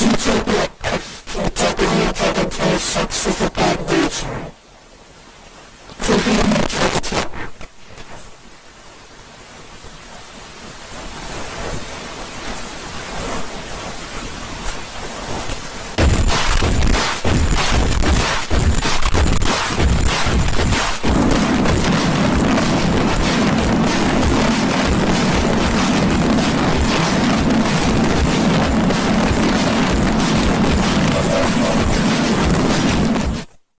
Future Black Panther taking place sex with a bad nature.